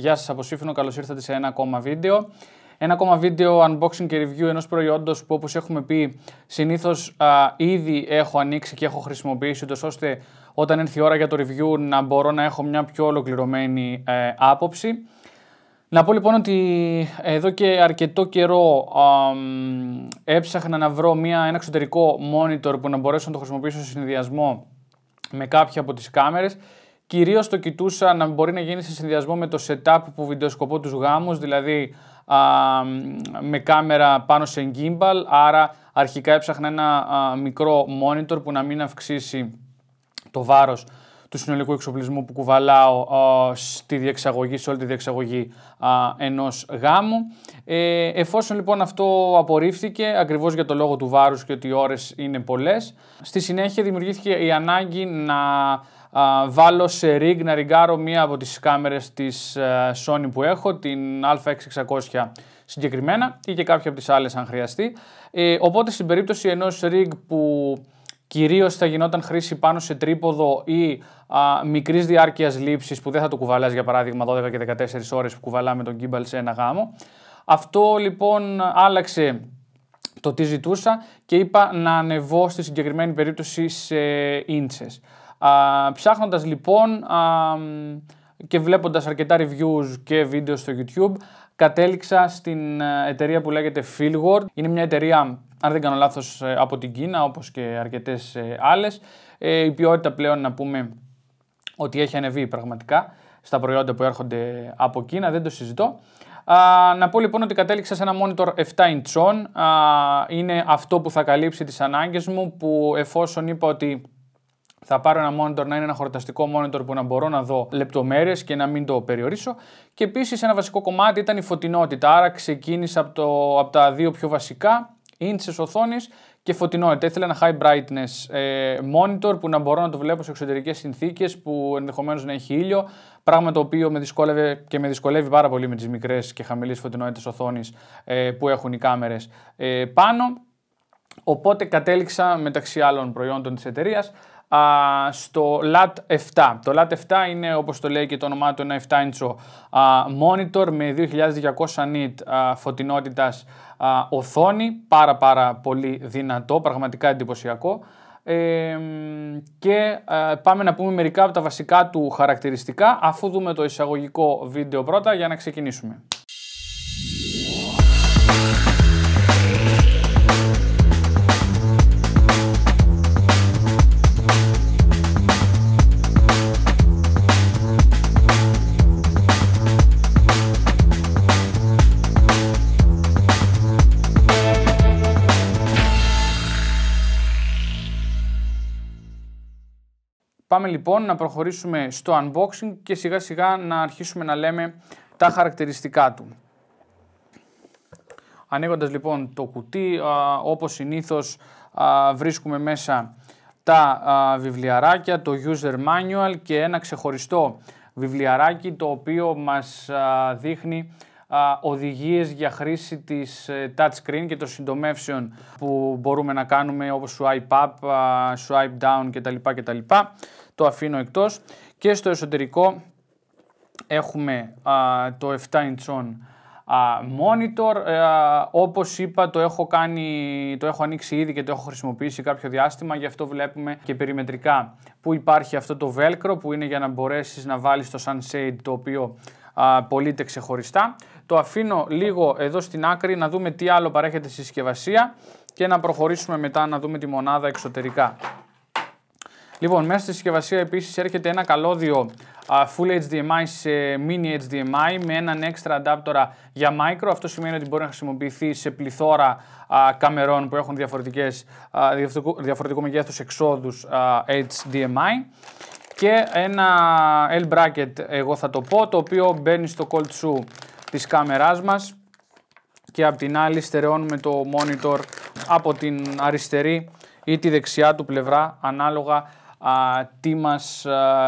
Γεια σας από Σύμφωνο, καλώς ήρθατε σε ένα ακόμα βίντεο. Ένα ακόμα βίντεο unboxing και review ενός προϊόντος που όπως έχουμε πει συνήθως α, ήδη έχω ανοίξει και έχω χρησιμοποιήσει ούτως ώστε όταν έρθει η ώρα για το review να μπορώ να έχω μια πιο ολοκληρωμένη ε, άποψη. Να πω λοιπόν ότι εδώ και αρκετό καιρό α, έψαχνα να βρω μια, ένα εξωτερικό monitor που να μπορέσω να το χρησιμοποιήσω σε συνδυασμό με κάποια από τις κάμερες Κυρίως το κοιτούσα να μπορεί να γίνει σε συνδυασμό με το setup που βιντεοσκοπώ τους γάμους, δηλαδή α, με κάμερα πάνω σε gimbal, άρα αρχικά έψαχνα ένα μικρό monitor που να μην αυξήσει το βάρος του συνολικού εξοπλισμού που κουβαλάω στη διεξαγωγή, σε όλη τη διεξαγωγή α, ενός γάμου. Ε, εφόσον λοιπόν αυτό απορρίφθηκε, ακριβώς για το λόγο του βάρους και ότι οι ώρες είναι πολλές, στη συνέχεια δημιουργήθηκε η ανάγκη να βάλω σε rig να ριγκάρω μία από τις κάμερες της ε, Sony που έχω, την α6600 συγκεκριμένα ή και κάποια από τις άλλες αν χρειαστεί. Ε, οπότε στην περίπτωση ενός rig που κυρίως θα γινόταν χρήση πάνω σε τρίποδο ή α, μικρής διάρκειας λήψης που δεν θα το κουβαλάς για παράδειγμα 12 και 14 ώρες που κουβαλάμε τον gimbal σε ένα γάμο. Αυτό λοιπόν άλλαξε το τι ζητούσα και είπα να ανεβώ στη συγκεκριμένη περίπτωση σε inches. Α, ψάχνοντας λοιπόν α, και βλέποντας αρκετά reviews και βίντεο στο YouTube, κατέληξα στην ε, εταιρεία που λέγεται Feelword. Είναι μια εταιρεία, αν δεν κάνω λάθος, ε, από την Κίνα, όπως και αρκετές ε, άλλες. Η ποιότητα πλέον να πούμε ότι έχει ανεβεί πραγματικά στα προϊόντα που έρχονται από Κίνα, δεν το συζητώ. να πω λοιπόν ότι κατέληξα σε ένα monitor 7 inch είναι αυτό που θα καλύψει τις ανάγκες μου, που εφόσον είπα ότι θα πάρω ένα monitor να είναι ένα χορταστικό monitor που να μπορώ να δω λεπτομέρειες και να μην το περιορίσω. Και επίσης ένα βασικό κομμάτι ήταν η φωτεινότητα. Άρα ξεκίνησα από, το, από τα δύο πιο βασικά, inches οθόνη και φωτεινότητα. Ήθελα ένα high brightness ε, monitor που να μπορώ να το βλέπω σε εξωτερικές συνθήκες που ενδεχομένως να έχει ήλιο. Πράγμα το οποίο με δυσκόλευε και με δυσκολεύει πάρα πολύ με τις μικρές και χαμηλή φωτεινότητα οθόνη ε, που έχουν οι κάμερες ε, πάνω. Οπότε κατέληξα μεταξύ άλλων προϊόντων της εταιρείας α, στο LAT7. Το LAT7 είναι όπως το λέει και το όνομά του ένα 7 inch monitor με 2200 nit α, φωτεινότητας οθόνη, πάρα πάρα πολύ δυνατό, πραγματικά εντυπωσιακό. Ε, και πάμε να πούμε μερικά από τα βασικά του χαρακτηριστικά αφού δούμε το εισαγωγικό βίντεο πρώτα για να ξεκινήσουμε. Πάμε λοιπόν να προχωρήσουμε στο unboxing και σιγά σιγά να αρχίσουμε να λέμε τα χαρακτηριστικά του. Ανοίγοντας λοιπόν το κουτί, όπως συνήθως βρίσκουμε μέσα τα βιβλιαράκια, το user manual και ένα ξεχωριστό βιβλιαράκι το οποίο μας δείχνει οδηγίες για χρήση της ε, touchscreen και των συντομεύσεων που μπορούμε να κάνουμε όπως swipe up, swipe down κτλ. κτλ. Το αφήνω εκτός και στο εσωτερικό έχουμε το 7 inch on monitor. Ε, όπως είπα το έχω, κάνει, το έχω ανοίξει ήδη και το έχω χρησιμοποιήσει κάποιο διάστημα γι' αυτό βλέπουμε και περιμετρικά που υπάρχει αυτό το velcro που είναι για να μπορέσεις να βάλεις το sunshade το οποίο πωλείται ξεχωριστά. Το αφήνω λίγο εδώ στην άκρη να δούμε τι άλλο παρέχεται στη συσκευασία και να προχωρήσουμε μετά να δούμε τη μονάδα εξωτερικά. Λοιπόν, μέσα στη συσκευασία επίσης έρχεται ένα καλώδιο Full HDMI σε Mini HDMI με έναν έξτρα adapter για micro. Αυτό σημαίνει ότι μπορεί να χρησιμοποιηθεί σε πληθώρα καμερών που έχουν διαφορετικές, διαφορετικό, διαφορετικό μεγέθους εξόδους HDMI και ένα L bracket εγώ θα το πω το οποίο μπαίνει στο cold shoe της κάμεράς μας και από την άλλη στερεώνουμε το monitor από την αριστερή ή τη δεξιά του πλευρά ανάλογα α, τι μας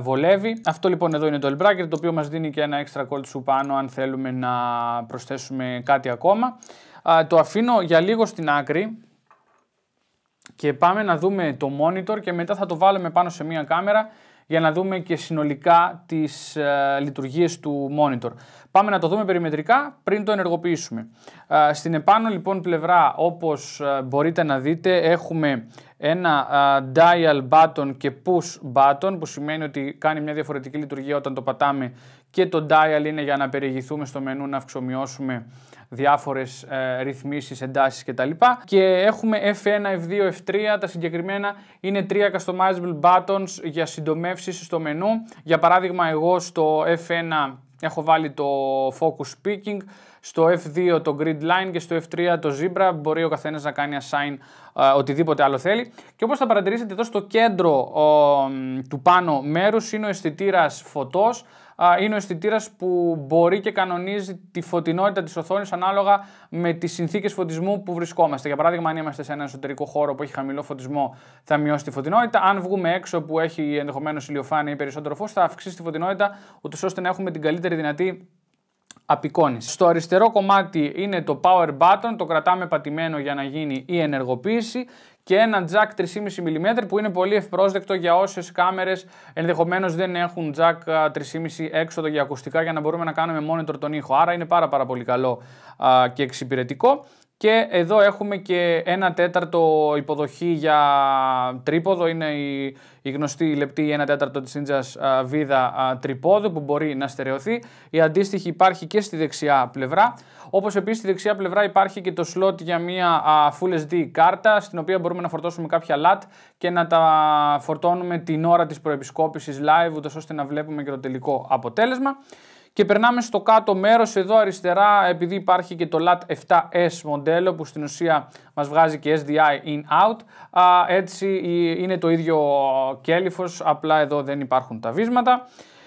βολεύει. Αυτό λοιπόν εδώ είναι το L bracket το οποίο μας δίνει και ένα extra cold shoe πάνω αν θέλουμε να προσθέσουμε κάτι ακόμα. το αφήνω για λίγο στην άκρη και πάμε να δούμε το monitor και μετά θα το βάλουμε πάνω σε μία κάμερα για να δούμε και συνολικά τις ε, λειτουργίες του monitor. Πάμε να το δούμε περιμετρικά πριν το ενεργοποιήσουμε. Ε, στην επάνω λοιπόν πλευρά όπως ε, μπορείτε να δείτε έχουμε ένα dial button και push button που σημαίνει ότι κάνει μια διαφορετική λειτουργία όταν το πατάμε και το dial είναι για να περιηγηθούμε στο μενού να αυξομοιώσουμε διάφορες ε, ρυθμίσεις, εντάσεις κτλ. Και έχουμε F1, F2, F3, τα συγκεκριμένα είναι τρία customizable buttons για συντομεύσεις στο μενού. Για παράδειγμα εγώ στο F1 έχω βάλει το focus speaking, στο F2 το grid line και στο F3 το zebra. Μπορεί ο καθένας να κάνει assign ε, οτιδήποτε άλλο θέλει. Και όπως θα παρατηρήσετε εδώ στο κέντρο του πάνω μέρους είναι ο αισθητήρας φωτός είναι ο αισθητήρας που μπορεί και κανονίζει τη φωτεινότητα της οθόνης ανάλογα με τις συνθήκες φωτισμού που βρισκόμαστε. Για παράδειγμα, αν είμαστε σε ένα εσωτερικό χώρο που έχει χαμηλό φωτισμό, θα μειώσει τη φωτεινότητα. Αν βγούμε έξω που έχει ενδεχομένως ηλιοφάνεια ή περισσότερο φως, θα αυξήσει τη φωτεινότητα, ούτως ώστε να έχουμε την καλύτερη δυνατή απεικόνηση. Στο αριστερό κομμάτι είναι το power button, το κρατάμε πατημένο για να γίνει η ενεργοποίηση και ένα jack 3,5 mm που είναι πολύ ευπρόσδεκτο για όσες κάμερες ενδεχομένως δεν έχουν jack 3,5 έξοδο για ακουστικά για να μπορούμε να κάνουμε monitor τον ήχο. Άρα είναι πάρα πάρα πολύ καλό και εξυπηρετικό. Και εδώ έχουμε και ένα τέταρτο υποδοχή για τρίποδο, είναι η, η γνωστή λεπτή ένα τέταρτο της Ninja βίδα τρυπόδου που μπορεί να στερεωθεί. Η αντίστοιχη υπάρχει και στη δεξιά πλευρά. Όπως επίσης στη δεξιά πλευρά υπάρχει και το slot για μια Full SD κάρτα στην οποία μπορούμε να φορτώσουμε κάποια LAT και να τα φορτώνουμε την ώρα της προεπισκόπησης live ούτως ώστε να βλέπουμε και το τελικό αποτέλεσμα. Και περνάμε στο κάτω μέρος εδώ αριστερά επειδή υπάρχει και το LAT 7S μοντέλο που στην ουσία μας βγάζει και SDI in-out. Έτσι είναι το ίδιο κέλυφος, απλά εδώ δεν υπάρχουν τα βίσματα.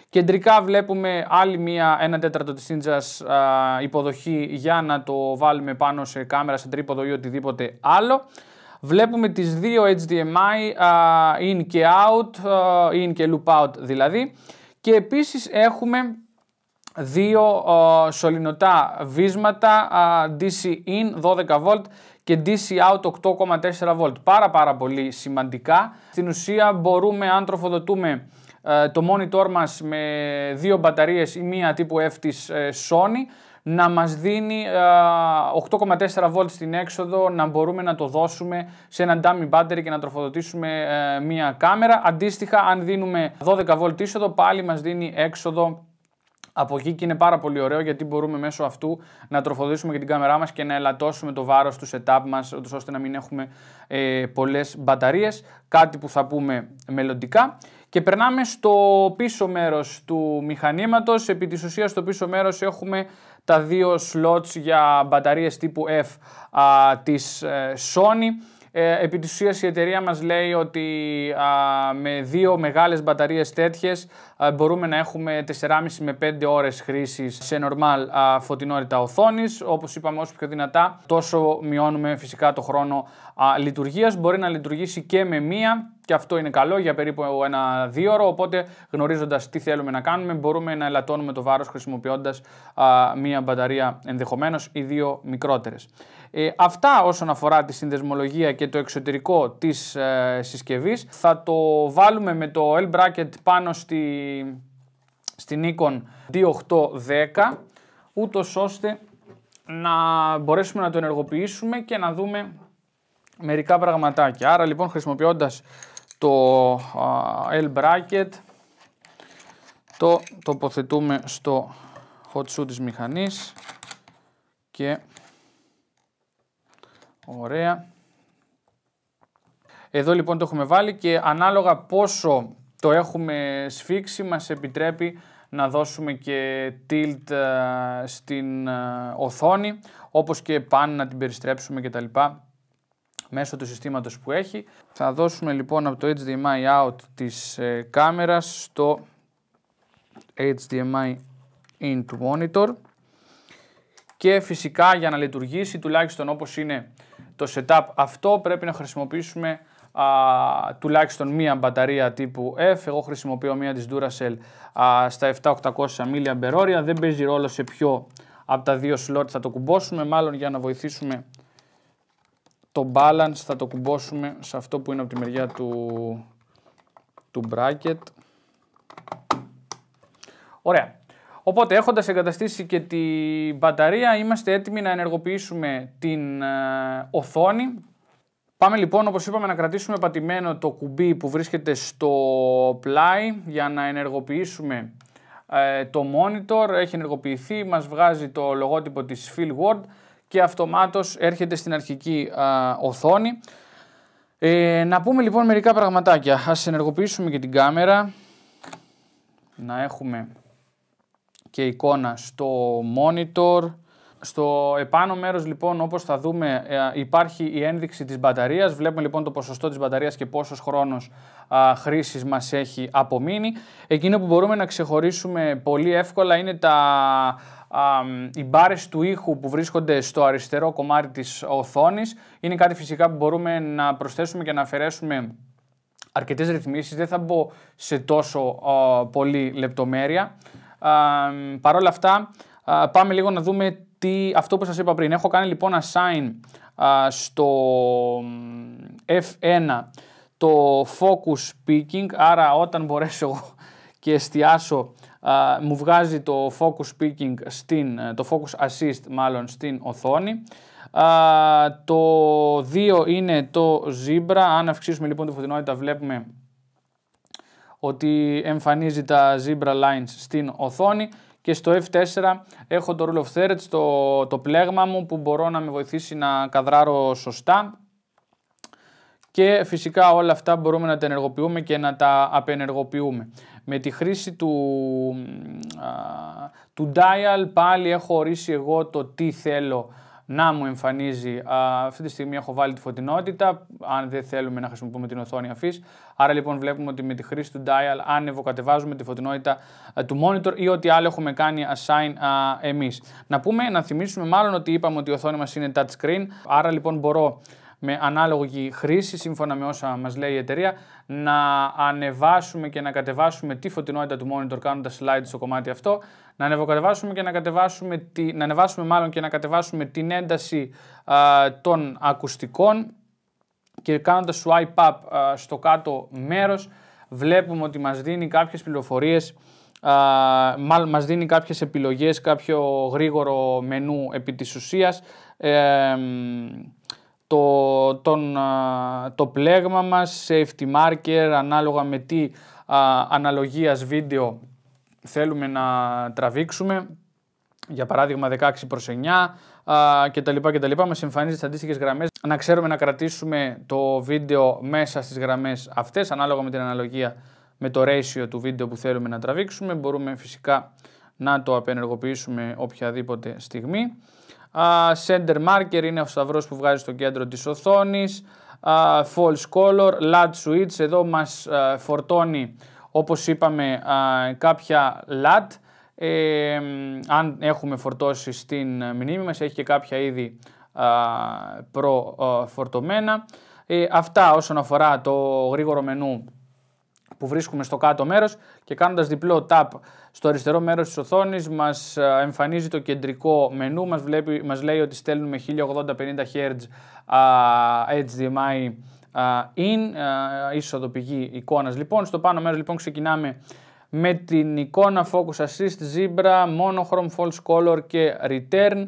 Κεντρικά βλέπουμε άλλη μία ένα τέταρτο της Ninjas υποδοχή για να το βάλουμε πάνω σε κάμερα, σε τρίποδο ή οτιδήποτε άλλο. Βλέπουμε τις δύο HDMI in και out, in και loop out δηλαδή. Και επίσης έχουμε δύο σωληνωτά βίσματα DC in 12V και DC out 8,4V. Πάρα πάρα πολύ σημαντικά. Στην ουσία μπορούμε αν τροφοδοτούμε ε, το monitor μας με δύο μπαταρίες ή μία τύπου F της ε, Sony να μας δίνει 8,4V στην έξοδο, να μπορούμε να το δώσουμε σε ένα dummy battery και να τροφοδοτήσουμε ε, μία κάμερα. Αντίστοιχα, αν δίνουμε 12V είσοδο, πάλι μας δίνει έξοδο από εκεί και είναι πάρα πολύ ωραίο γιατί μπορούμε μέσω αυτού να τροφοδοτήσουμε και την κάμερά μας και να ελαττώσουμε το βάρος του setup μας ώστε να μην έχουμε ε, πολλές μπαταρίες, κάτι που θα πούμε μελλοντικά. Και περνάμε στο πίσω μέρος του μηχανήματος. Επί της ουσίας στο πίσω μέρος έχουμε τα δύο slots για μπαταρίες τύπου F α, της ε, Sony. Ε, επί της ουσίας η εταιρεία μας λέει ότι με δύο μεγάλες μπαταρίες τέτοιες μπορούμε να έχουμε 4,5 με 5 ώρες χρήσης σε normal α, φωτεινότητα οθόνης. Όπως είπαμε όσο πιο δυνατά τόσο μειώνουμε φυσικά το χρόνο α, λειτουργίας. Μπορεί να λειτουργήσει και με μία και αυτό είναι καλό για περίπου ένα δύο ώρο. Οπότε, γνωρίζοντας τι θέλουμε να κάνουμε, μπορούμε να ελαττώνουμε το βάρος χρησιμοποιώντας μία μπαταρία ενδεχομένως ή δύο μικρότερες. Ε, αυτά όσον αφορά τη συνδεσμολογία και το εξωτερικό της ε, συσκευής. Θα το βάλουμε με το L-bracket πάνω στη, στην Nikon D810 ούτως ώστε να μπορέσουμε να το ενεργοποιήσουμε και να δούμε μερικά πραγματάκια. Άρα λοιπόν χρησιμοποιώντας το L bracket. Το τοποθετούμε στο hot shoe της μηχανής. Και Ωραία. Εδώ λοιπόν το έχουμε βάλει και ανάλογα πόσο το έχουμε σφίξει μας επιτρέπει να δώσουμε και tilt ε, στην ε, οθόνη όπως και πάνω να την περιστρέψουμε και τα λοιπά μέσω του συστήματος που έχει. Θα δώσουμε λοιπόν από το HDMI out της ε, κάμερας στο HDMI in to monitor και φυσικά για να λειτουργήσει τουλάχιστον όπως είναι το setup αυτό πρέπει να χρησιμοποιήσουμε α, τουλάχιστον μία μπαταρία τύπου F. Εγώ χρησιμοποιώ μία της Duracell α, στα 7800 mAh. Δεν παίζει ρόλο σε ποιο από τα δύο slot θα το κουμπώσουμε. Μάλλον για να βοηθήσουμε το balance θα το κουμπώσουμε σε αυτό που είναι από τη μεριά του, του bracket. Ωραία. Οπότε έχοντας εγκαταστήσει και τη μπαταρία είμαστε έτοιμοι να ενεργοποιήσουμε την ε, οθόνη. Πάμε λοιπόν όπως είπαμε να κρατήσουμε πατημένο το κουμπί που βρίσκεται στο πλάι για να ενεργοποιήσουμε ε, το monitor. Έχει ενεργοποιηθεί, μας βγάζει το λογότυπο της Word και αυτομάτως έρχεται στην αρχική οθόνη. Ε, να πούμε λοιπόν μερικά πραγματάκια. Ας ενεργοποιήσουμε και την κάμερα. Να έχουμε και εικόνα στο monitor. Στο επάνω μέρος λοιπόν όπως θα δούμε ε, υπάρχει η ένδειξη της μπαταρίας. Βλέπουμε λοιπόν το ποσοστό της μπαταρίας και πόσος χρόνος α, χρήσης μας έχει απομείνει. Εκείνο που μπορούμε να ξεχωρίσουμε πολύ εύκολα είναι τα, α, οι μπάρες του ήχου που βρίσκονται στο αριστερό κομμάτι της οθόνης. Είναι κάτι φυσικά που μπορούμε να προσθέσουμε και να αφαιρέσουμε αρκετές ρυθμίσεις. Δεν θα μπω σε τόσο πολύ λεπτομέρεια. Παρ' όλα αυτά, πάμε λίγο να δούμε τι, αυτό που σας είπα πριν. Έχω κάνει λοιπόν assign στο F1 το focus picking, άρα όταν μπορέσω και εστιάσω μου βγάζει το focus picking, στην, το focus assist μάλλον στην οθόνη. το 2 είναι το zebra, αν αυξήσουμε λοιπόν τη φωτεινότητα βλέπουμε ότι εμφανίζει τα zebra lines στην οθόνη και στο F4 έχω το rule of thirds, το, το πλέγμα μου που μπορώ να με βοηθήσει να καδράρω σωστά και φυσικά όλα αυτά μπορούμε να τα ενεργοποιούμε και να τα απενεργοποιούμε. Με τη χρήση του, του dial πάλι έχω ορίσει εγώ το τι θέλω να μου εμφανίζει. αυτή τη στιγμή έχω βάλει τη φωτεινότητα, αν δεν θέλουμε να χρησιμοποιούμε την οθόνη αφής. Άρα λοιπόν βλέπουμε ότι με τη χρήση του dial ανεβοκατεβάζουμε τη φωτεινότητα του monitor ή ό,τι άλλο έχουμε κάνει assign εμείς. Να πούμε, να θυμίσουμε μάλλον ότι είπαμε ότι η οθόνη μας είναι touchscreen, άρα λοιπόν μπορώ με ανάλογη χρήση, σύμφωνα με όσα μας λέει η εταιρεία, να ανεβάσουμε και να κατεβάσουμε τη φωτεινότητα του monitor κάνοντας slide στο κομμάτι αυτό, να ανεβοκατεβάσουμε και να κατεβάσουμε, τη, να ανεβάσουμε μάλλον και να κατεβάσουμε την ένταση των ακουστικών και κάνοντας swipe up στο κάτω μέρος βλέπουμε ότι μας δίνει κάποιες πληροφορίες μάλλον μας δίνει κάποιες επιλογές, κάποιο γρήγορο μενού επί της ουσίας το, τον, το πλέγμα μας, safety marker, ανάλογα με τι αναλογίας βίντεο θέλουμε να τραβήξουμε. Για παράδειγμα 16 προς 9 α, και τα λοιπά και τα λοιπά. Μας εμφανίζει τις αντίστοιχες γραμμές. Να ξέρουμε να κρατήσουμε το βίντεο μέσα στις γραμμές αυτές, ανάλογα με την αναλογία με το ratio του βίντεο που θέλουμε να τραβήξουμε. Μπορούμε φυσικά να το απενεργοποιήσουμε οποιαδήποτε στιγμή. Uh, center marker είναι ο σταυρός που βγάζει στο κέντρο της οθόνης. Uh, false color, LUT switch, εδώ μας uh, φορτώνει όπως είπαμε κάποια LUT. Ε, αν έχουμε φορτώσει στην μνήμη μας, έχει και κάποια είδη προφορτωμένα. Ε, αυτά όσον αφορά το γρήγορο μενού που βρίσκουμε στο κάτω μέρος και κάνοντας διπλό tap στο αριστερό μέρος της οθόνης μας ε, εμφανίζει το κεντρικό μενού, μας, βλέπει, μας λέει ότι στέλνουμε 1080-50 Hz HDMI in, είσοδο πηγή εικόνας. Λοιπόν, στο πάνω μέρος λοιπόν ξεκινάμε με την εικόνα Focus Assist, Zebra, Monochrome, False Color και Return.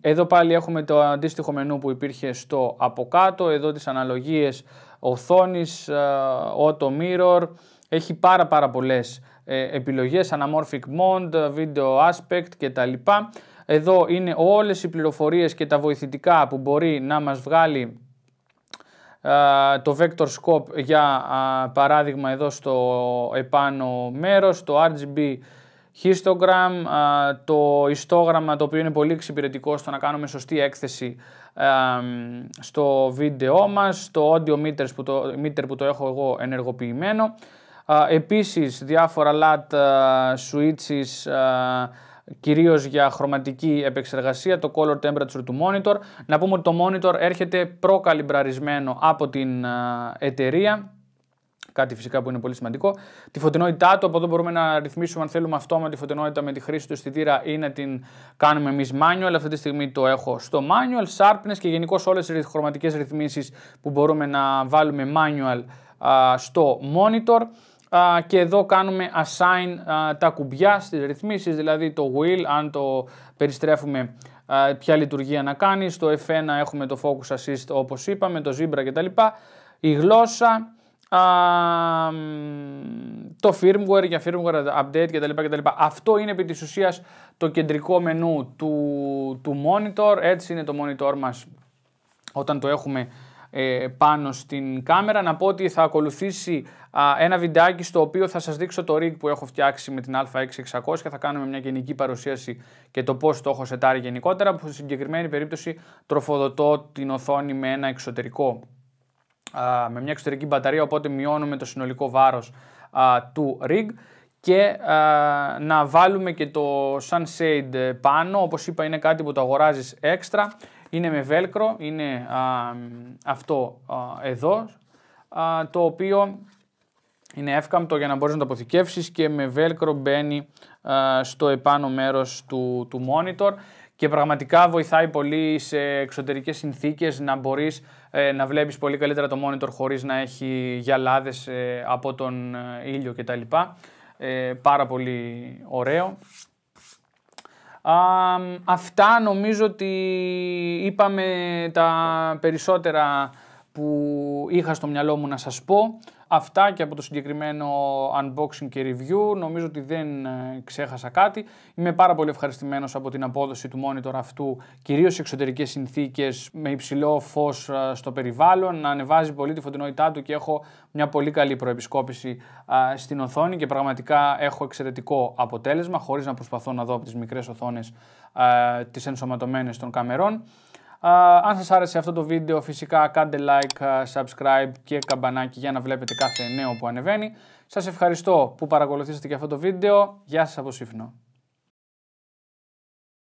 Εδώ πάλι έχουμε το αντίστοιχο μενού που υπήρχε στο από κάτω, εδώ τις αναλογίες οθόνης, auto mirror, έχει πάρα πάρα πολλές ε, επιλογές, anamorphic mode, video aspect κτλ. Εδώ είναι όλες οι πληροφορίες και τα βοηθητικά που μπορεί να μας βγάλει το vector scope για παράδειγμα εδώ στο επάνω μέρος, το RGB histogram, το ιστόγραμμα το οποίο είναι πολύ εξυπηρετικό στο να κάνουμε σωστή έκθεση στο βίντεο μας, το audio meter που το, meter που το έχω εγώ ενεργοποιημένο. Επίσης διάφορα LUT switches κυρίως για χρωματική επεξεργασία, το color temperature του monitor. Να πούμε ότι το monitor έρχεται προκαλυμπραρισμένο από την εταιρεία, κάτι φυσικά που είναι πολύ σημαντικό. Τη φωτεινότητά του, από εδώ μπορούμε να ρυθμίσουμε αν θέλουμε αυτόματη φωτεινότητα με τη χρήση του αισθητήρα ή να την κάνουμε εμείς manual. Αυτή τη στιγμή το έχω στο manual, sharpness και γενικώ όλες οι χρωματικές ρυθμίσεις που μπορούμε να βάλουμε manual στο monitor. και εδώ κάνουμε assign τα κουμπιά στις ρυθμίσεις, δηλαδή το wheel, αν το περιστρέφουμε ποια λειτουργία να κάνει. Στο F1 έχουμε το focus assist όπως είπαμε, το zebra κτλ. Η γλώσσα, το firmware για firmware update κτλ. κτλ. Αυτό είναι επί της ουσίας το κεντρικό μενού του, του monitor. Έτσι είναι το monitor μας όταν το έχουμε ε, πάνω στην κάμερα. Να πω ότι θα ακολουθήσει ένα βιντεάκι στο οποίο θα σας δείξω το rig που έχω φτιάξει με την α6600 και θα κάνουμε μια γενική παρουσίαση και το πώς το έχω σετάρει γενικότερα που στη συγκεκριμένη περίπτωση τροφοδοτώ την οθόνη με ένα εξωτερικό με μια εξωτερική μπαταρία οπότε μειώνουμε το συνολικό βάρος του rig και να βάλουμε και το sunshade πάνω. Όπως είπα είναι κάτι που το αγοράζεις έξτρα. Είναι με velcro, είναι αυτό εδώ το οποίο είναι εύκαμπτο για να μπορείς να το αποθηκεύσεις και με velcro μπαίνει στο επάνω μέρος του, του monitor. Και πραγματικά βοηθάει πολύ σε εξωτερικές συνθήκες να μπορείς ε, να βλέπεις πολύ καλύτερα το monitor χωρίς να έχει γυαλάδες ε, από τον ε, ήλιο κτλ. Ε, πάρα πολύ ωραίο. αυτά νομίζω ότι είπαμε τα περισσότερα που είχα στο μυαλό μου να σας πω. Αυτά και από το συγκεκριμένο unboxing και review. Νομίζω ότι δεν ε, ξέχασα κάτι. Είμαι πάρα πολύ ευχαριστημένος από την απόδοση του monitor αυτού, κυρίως σε εξωτερικές συνθήκες, με υψηλό φως ε, στο περιβάλλον, να ανεβάζει πολύ τη φωτεινότητά του και έχω μια πολύ καλή προεπισκόπηση ε, στην οθόνη και πραγματικά έχω εξαιρετικό αποτέλεσμα, χωρίς να προσπαθώ να δω από τις μικρές οθόνες τις ενσωματωμένες των καμερών αν σας άρεσε αυτό το βίντεο φυσικά κάντε like, subscribe και καμπανάκι για να βλέπετε κάθε νέο που ανεβαίνει. Σας ευχαριστώ που παρακολουθήσατε και αυτό το βίντεο. Γεια σας από Σύφνο.